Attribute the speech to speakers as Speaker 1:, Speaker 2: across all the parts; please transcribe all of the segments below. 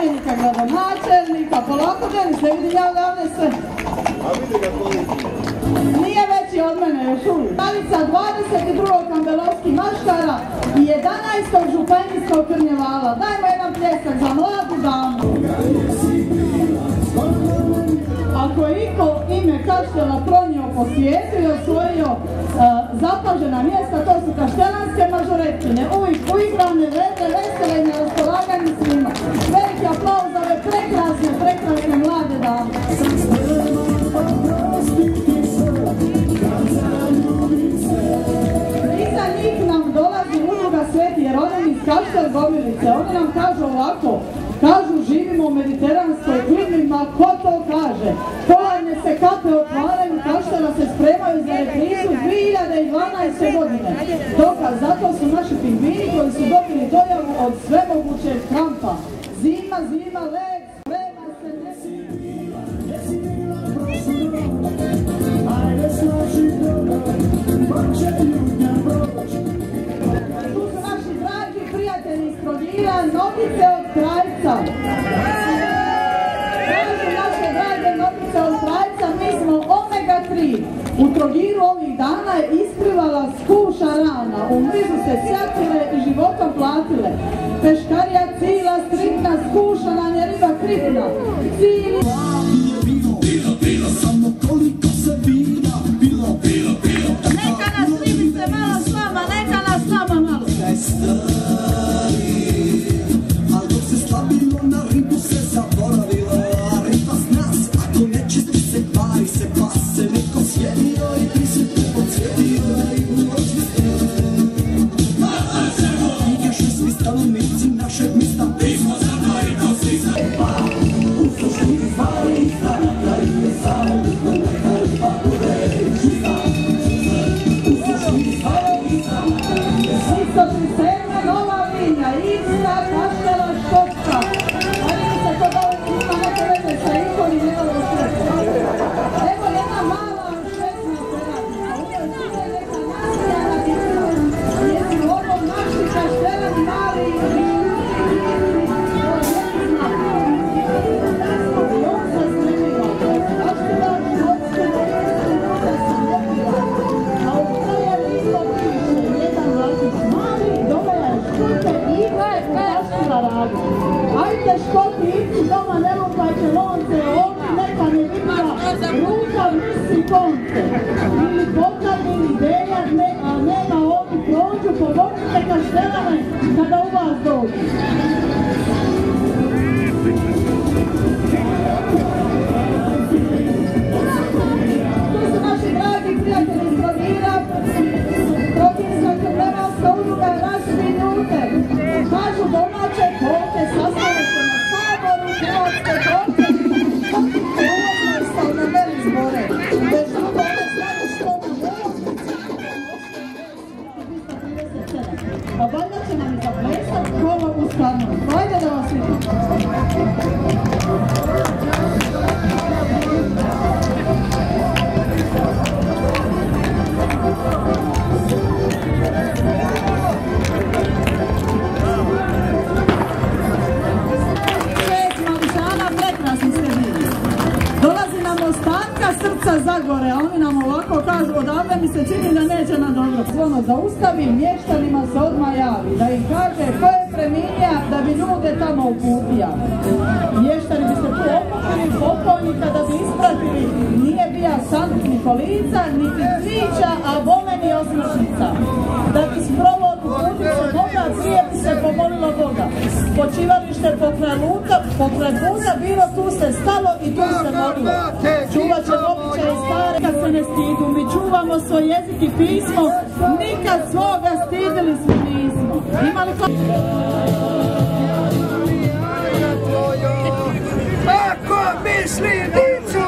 Speaker 1: zamjenika gradonačelnika, polako Denis, ne vidim ja odavde sve. Nije veći od mene još uvijek. Stanica 22. Kambelovski maštara i 11. županijskog krnjevala. Dajmo jedan pljesak za mladu damu. Ako je iko ime Kaštela pronio po svijetu i osvojio uh, zapažena mjesta, to su kaštelanske mažoretine. Uvijek uigrane, vede, vesele i Jeronim iz Kaštel Gomilice. Oni nam kažu ovako, kažu živimo u mediteranskoj klimi, ma ko to kaže? Polarne se kape otvaraju, Kaštela se spremaju za reprizu 2012. godine. Dokaz, zato su naši pingvini koji su dobili dojavu od svemogućeg Trumpa. Zima, zima, led, rana, u mrižu se sjatile i životom platile. se conta, E boca, nem ideias, nem ah, amém. Nam dobro. Zvono zaustavi, mještanima se odmah javi, da im kaže ko je preminija, da bi ljude tamo uputija. Mještani bi se tu okupili, pokojnika da bi ispratili, nije bija sanduk ni kolica, niti priča, a bome ni osmršnica. Da bi sprovod uputio se Boga, prije bi se pomolilo Boga. Počivalište pokraj pokraj puta, bilo tu se stalo i tu se molilo. Čuvat će običaje stare, kad se ne stidu. Mi čuvamo svoj jezik i pismo, nikad svoga stidili se nismo. Imali ko...
Speaker 2: Ako misli niću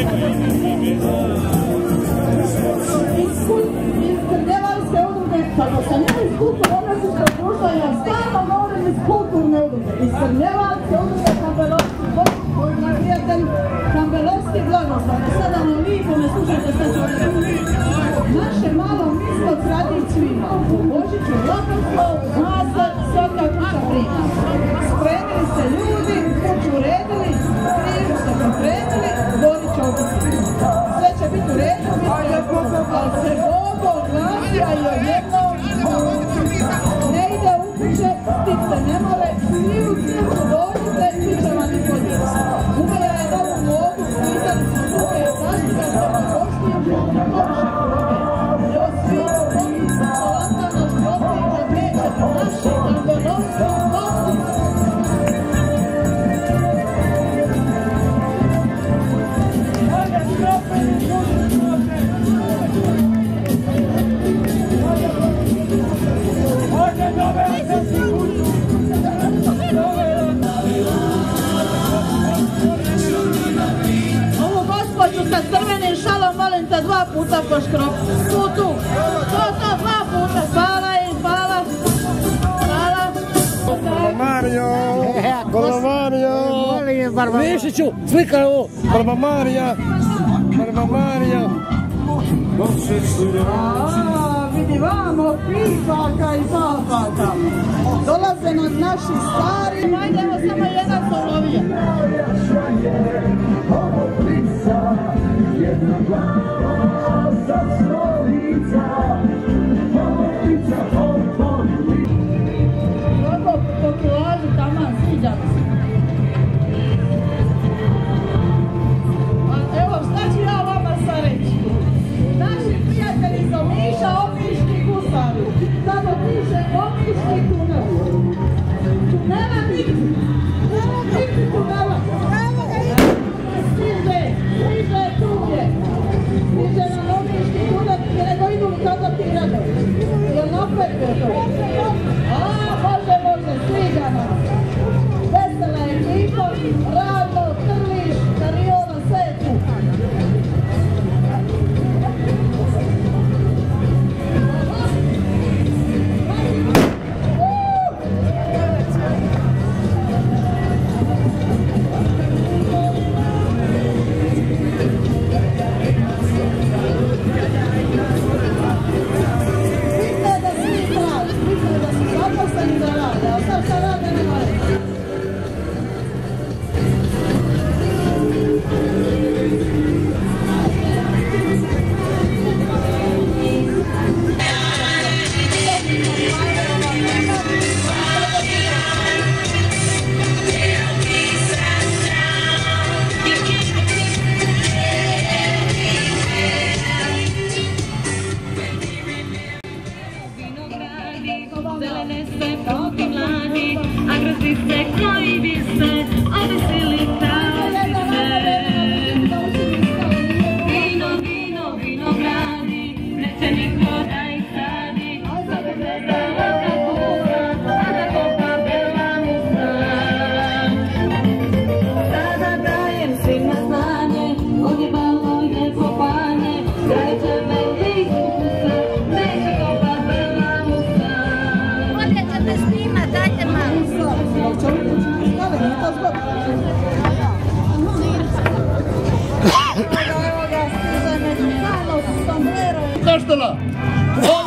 Speaker 1: Iz
Speaker 2: Mišiću, slika je
Speaker 3: ovo, Barba Marija, Barba Marija.
Speaker 2: Vidi vamo, pivaka i papaka. Dolaze nam naši stari. Ajde, evo samo jedna solovija.
Speaker 1: Jedna glava,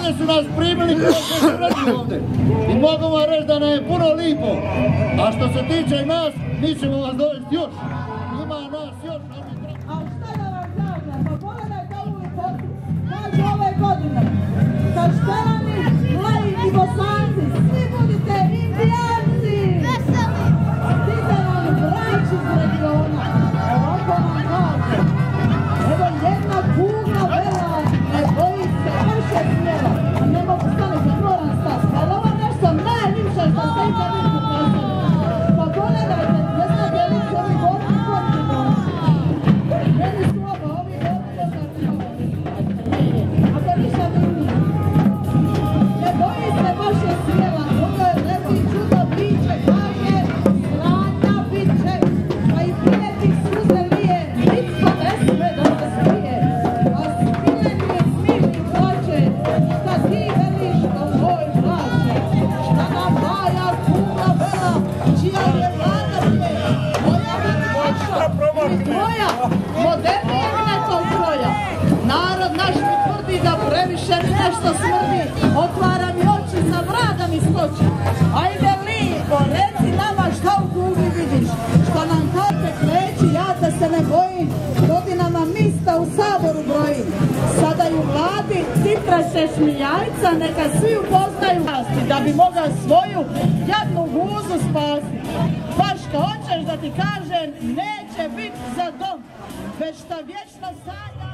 Speaker 4: ovdje
Speaker 5: su nas primili kroz ovdje. I mogu vam reći da ne je puno lipo. A što se tiče nas, mi ćemo vas dovesti još.
Speaker 1: Jajca, neka svi upoznaju vlasti, da bi mogao svoju jadnu guzu spasiti. Baš kao hoćeš da ti kažem, neće biti za dom, već ta vječno sanja